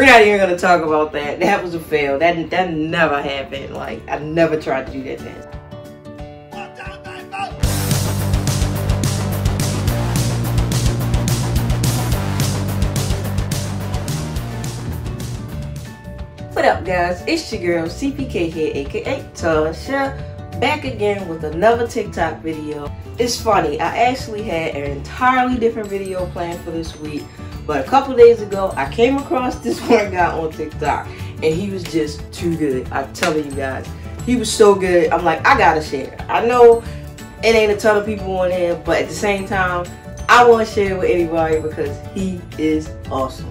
we're not even gonna talk about that. That was a fail. That that never happened. Like I never tried to do that dance. What up guys, it's your girl CPK here aka Tasha back again with another TikTok video. It's funny, I actually had an entirely different video planned for this week but a couple days ago I came across this one guy on TikTok and he was just too good. I'm telling you guys, he was so good. I'm like, I gotta share. I know it ain't a ton of people on here but at the same time I want to share with anybody because he is awesome.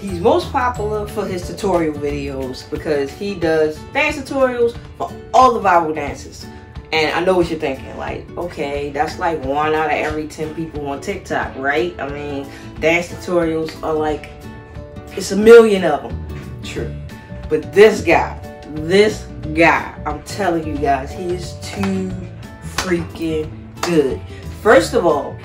He's most popular for his tutorial videos because he does dance tutorials for all the viral dances. And I know what you're thinking, like, okay, that's like one out of every 10 people on TikTok, right? I mean, dance tutorials are like, it's a million of them. True. But this guy, this guy, I'm telling you guys, he is too freaking good. First of all,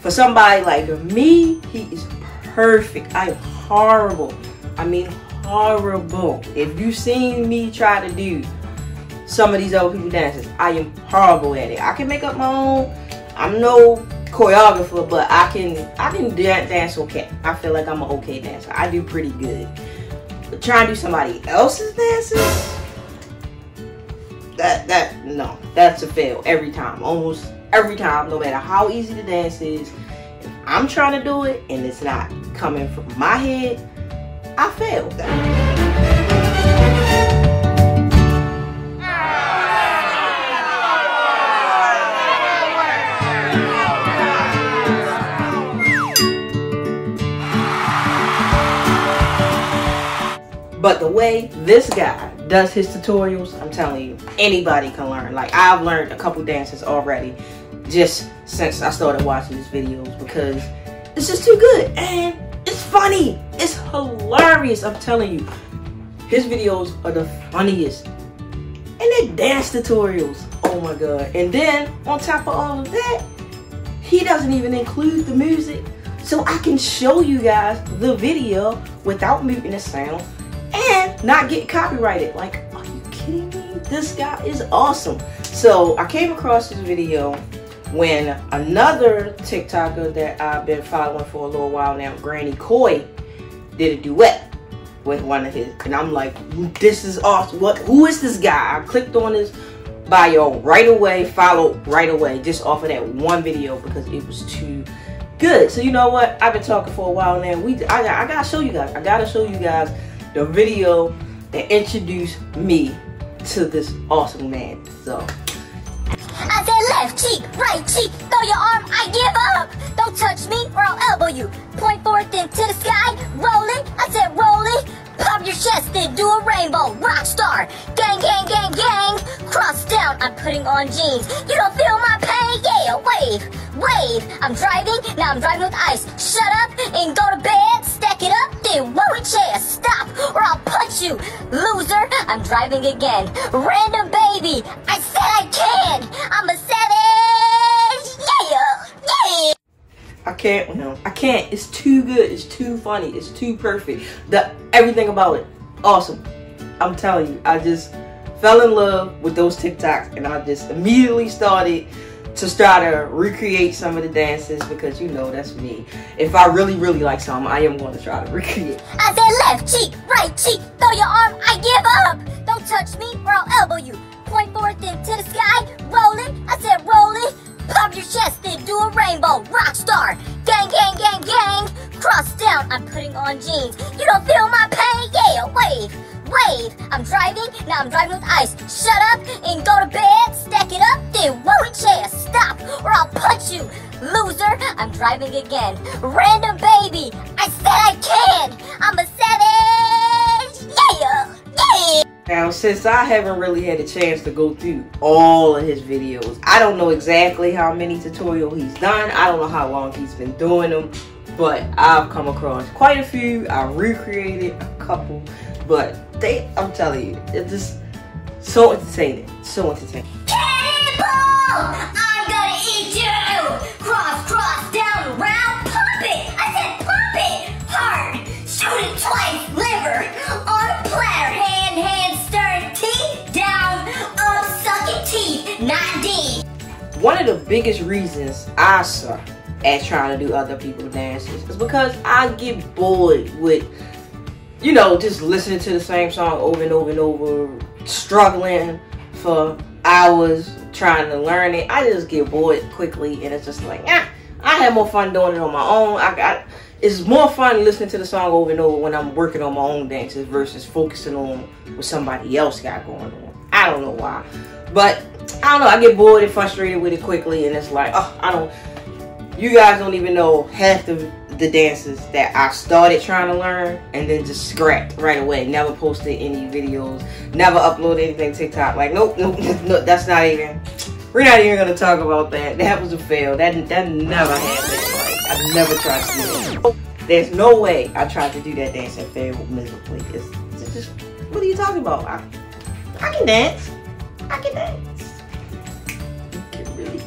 for somebody like me, he is perfect. I am horrible. I mean horrible. If you've seen me try to do some of these other people dances, I am horrible at it. I can make up my own. I'm no choreographer, but I can I can dance okay. I feel like I'm an okay dancer. I do pretty good. But trying to do somebody else's dances, that that no, that's a fail every time. Almost every time, no matter how easy the dance is. If I'm trying to do it and it's not coming from my head, I failed way this guy does his tutorials, I'm telling you, anybody can learn. Like I've learned a couple dances already just since I started watching his videos because it's just too good. And it's funny. It's hilarious. I'm telling you. His videos are the funniest. And they're dance tutorials. Oh my god. And then on top of all of that, he doesn't even include the music. So I can show you guys the video without muting the sound not get copyrighted. Like, are you kidding me? This guy is awesome. So I came across this video when another TikToker that I've been following for a little while now, Granny Coy, did a duet with one of his. And I'm like, this is awesome. What? Who is this guy? I clicked on his bio right away, followed right away, just off of that one video because it was too good. So you know what? I've been talking for a while now. We, I, I gotta show you guys. I gotta show you guys the video that introduced me to this awesome man. So I said left cheek, right cheek, throw your arm, I give up. Don't touch me or I'll elbow you. Point forth into the sky, rolling, I said rolling. Pop your chest and do a rainbow, rock star. Gang, gang, gang, gang. Cross down, I'm putting on jeans. You don't feel my pain? Yeah, wave, wave. I'm driving, now I'm driving with ice. Shut up and go to bed, stack it up, then whoa chair. Stop or I'll punch you. Loser, I'm driving again. Random baby, I said I can. I'm a savage. Yeah, yeah. I can't, no, I can't. It's too good. It's too funny. It's too perfect. The everything about it, awesome. I'm telling you, I just fell in love with those TikToks, and I just immediately started to try to recreate some of the dances because you know that's me. If I really, really like something, I am going to try to recreate. I said left cheek, right cheek, throw your arm, I give up. Don't touch me Now, since I haven't really had a chance to go through all of his videos, I don't know exactly how many tutorials he's done. I don't know how long he's been doing them, but I've come across quite a few. I recreated a couple, but they, I'm telling you, it's just so entertaining. So entertaining. Cannonball! Of the biggest reasons I suck at trying to do other people's dances is because I get bored with, you know, just listening to the same song over and over and over, struggling for hours trying to learn it. I just get bored quickly, and it's just like, ah, I have more fun doing it on my own. I got it's more fun listening to the song over and over when I'm working on my own dances versus focusing on what somebody else got going on. I don't know why, but I don't know. I get bored and frustrated with it quickly, and it's like, oh, I don't. You guys don't even know half the the dances that I started trying to learn and then just scrapped right away. Never posted any videos. Never uploaded anything to TikTok. Like, nope, nope, nope. That's not even. We're not even gonna talk about that. That was a fail. That that never happened. Like, I've never tried to do it. There's no way I tried to do that dance and failed miserably. It's, it's just, what are you talking about? I, I can dance. I can dance.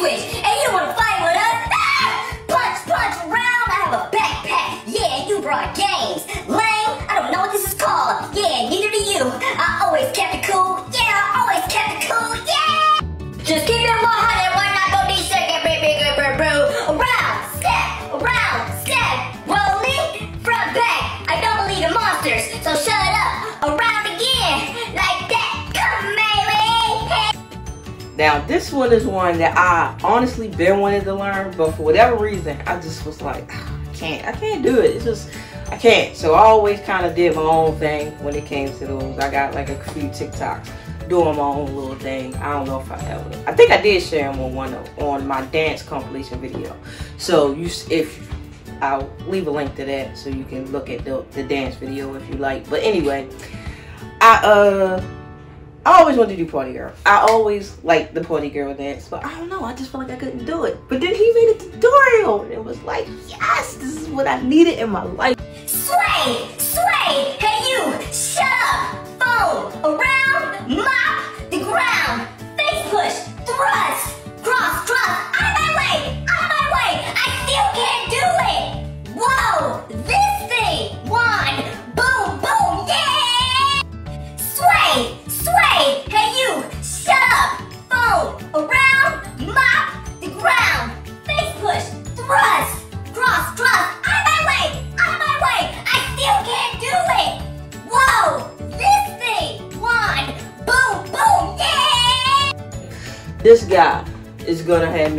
switch. And you wanna fight with this one is one that I honestly been wanting to learn, but for whatever reason, I just was like, "Ah, I can't, I can't do it. It's just, I can't. So I always kind of did my own thing when it came to those. I got like a few TikToks doing my own little thing. I don't know if I ever, I think I did share them on one of, on my dance compilation video. So you, if I'll leave a link to that so you can look at the, the dance video if you like. But anyway, I uh I always wanted to do party girl. I always liked the party girl dance, but I don't know. I just felt like I couldn't do it. But then he made a tutorial, and it was like, yes, this is what I needed in my life. Sway, sway, hey you, shut up, phone, around, mop, the ground, face push, thrust,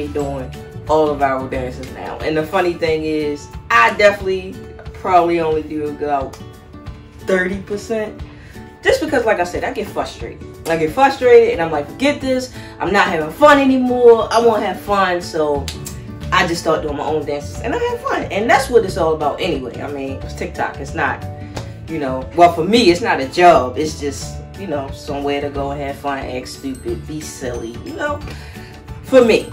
me doing all of our dances now. And the funny thing is, I definitely probably only do about 30%. Just because, like I said, I get frustrated. I get frustrated and I'm like, forget this. I'm not having fun anymore. I won't have fun. So I just start doing my own dances and I have fun. And that's what it's all about anyway. I mean, it's TikTok. It's not, you know, well, for me, it's not a job. It's just, you know, somewhere to go have fun, act stupid, be silly, you know, for me.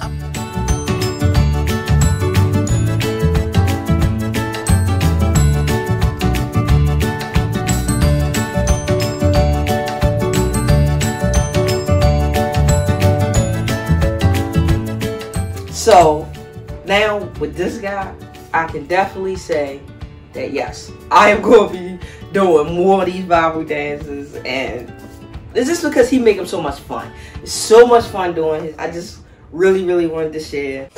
I can definitely say that yes, I am going to be doing more of these Bible dances, and it's just because he make them so much fun. It's so much fun doing it. I just really, really wanted to share.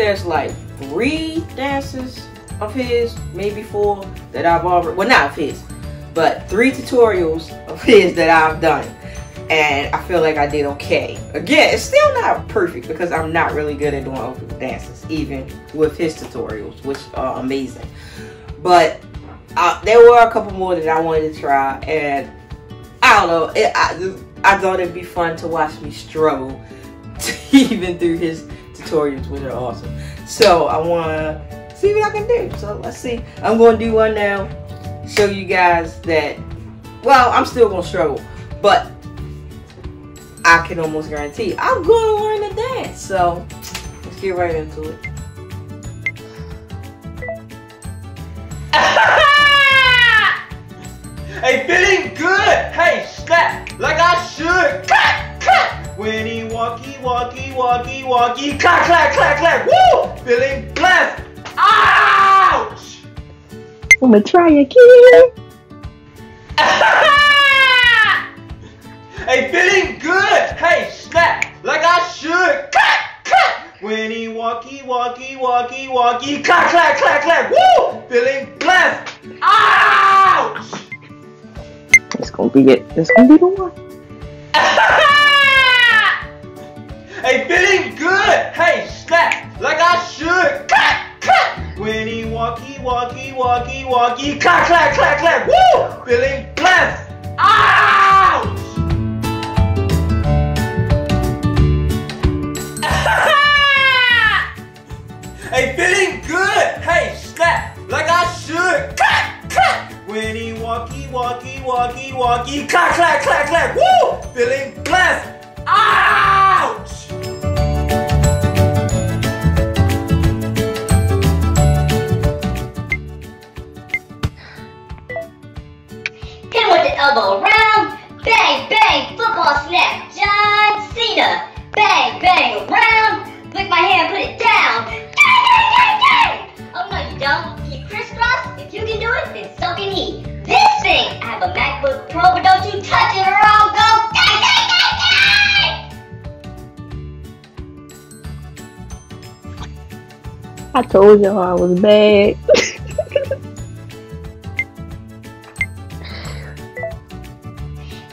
There's like three dances of his, maybe four that I've already well not of his, but three tutorials of his that I've done. And I feel like I did okay. Again, it's still not perfect because I'm not really good at doing people's dances, even with his tutorials, which are amazing. But uh, there were a couple more that I wanted to try, and I don't know. It, I, I thought it'd be fun to watch me struggle to even through his tutorials, which are awesome. So I want to see what I can do. So let's see. I'm going to do one now. Show you guys that, well, I'm still going to struggle. But I can almost guarantee I'm going to learn to dance. So let's get right into it. Walkie, walkie, walkie, clap, clap, clap, clap. Woo! Feeling blessed. Ouch! I'm gonna try again. hey, feeling good. Hey, snap like I should. Clap. When he walkie, walkie, walkie, walkie, clap, clap, clap, clap. Woo! Feeling blessed. Ouch! It's gonna be it. It's gonna be the one. Hey, feeling good. Hey, snap like I should. Clap, clap. When he walkie, walkie, walkie, walkie, clap, clap, clap, clap. Woo! Feeling blessed. Ouch! hey, feeling good. Hey, snap like I should. Clap, clap. When he walkie, walkie, walkie, walkie, clap, clap, clap, clap. Woo! Feeling blessed. Told y'all I was bad.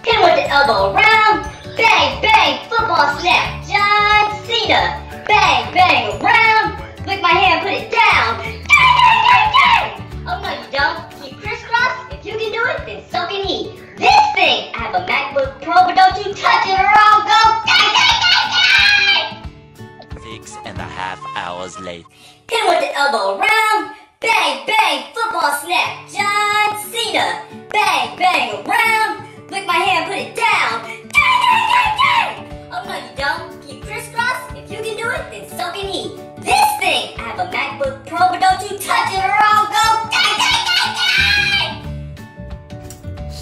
Hit him with the elbow around. Bang, bang, football snap. John Cena. Bang, bang, around. Lick my hand, put it down. Gang, gang, gang, gang. Oh, no, you don't. You crisscross. If you can do it, then so can he. This thing, I have a MacBook Pro, but don't you touch it or I'll go. Gang, gang, gang, gang. Six and a half hours later. With the elbow around. Bang, bang, football snap. John Cena. Bang, bang, around. Lick my hand, put it down. Gang, gang, gang, gang. Oh, no, you don't. You crisscross. If you can do it, then so can he. This thing, I have a MacBook Pro, but don't you touch it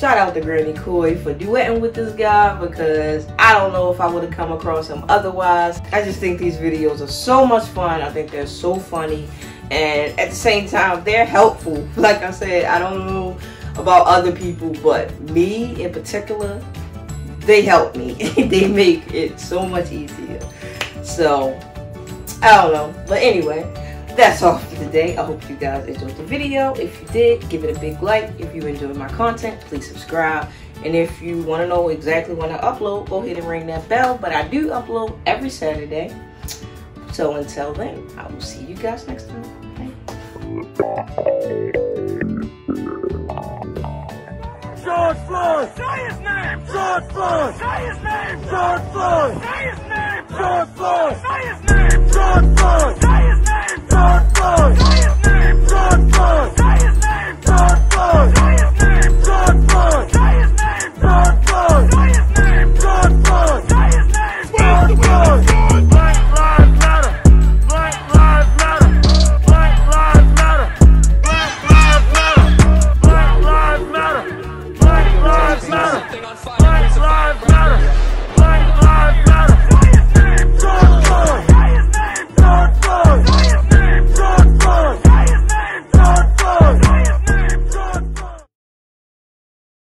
Shout out to Granny Coy for duetting with this guy because I don't know if I would have come across him otherwise. I just think these videos are so much fun. I think they're so funny and at the same time they're helpful. Like I said, I don't know about other people, but me in particular, they help me. they make it so much easier. So I don't know. But anyway, that's all for today. I hope you guys enjoyed the video. If you did, give it a big like. If you enjoyed my content, please subscribe. And if you want to know exactly when I upload, go ahead and ring that bell. But I do upload every Saturday. So until then, I will see you guys next time. George Floyd! Say his name! George Floyd! Say his name! George Floyd! Say his name! George Floyd! Say his name! George Floyd! Todd Boy! Say his name! Todd Boy! Say his name! Todd Boy!